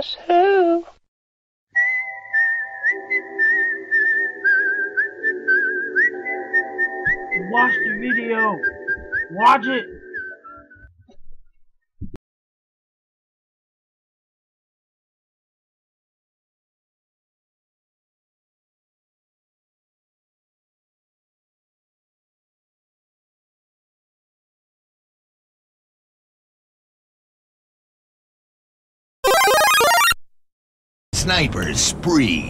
Guess who? Watch the video. Watch it. Sniper spree.